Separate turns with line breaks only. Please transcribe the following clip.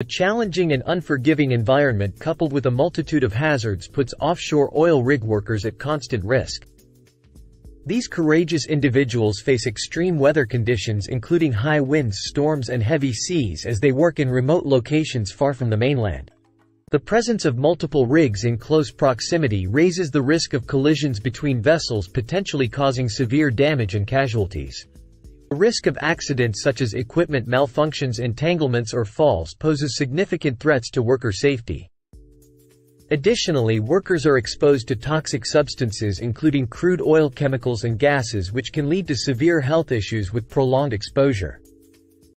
A challenging and unforgiving environment coupled with a multitude of hazards puts offshore oil rig workers at constant risk. These courageous individuals face extreme weather conditions including high winds, storms and heavy seas as they work in remote locations far from the mainland. The presence of multiple rigs in close proximity raises the risk of collisions between vessels potentially causing severe damage and casualties. The risk of accidents such as equipment malfunctions entanglements or falls poses significant threats to worker safety. Additionally workers are exposed to toxic substances including crude oil chemicals and gases which can lead to severe health issues with prolonged exposure.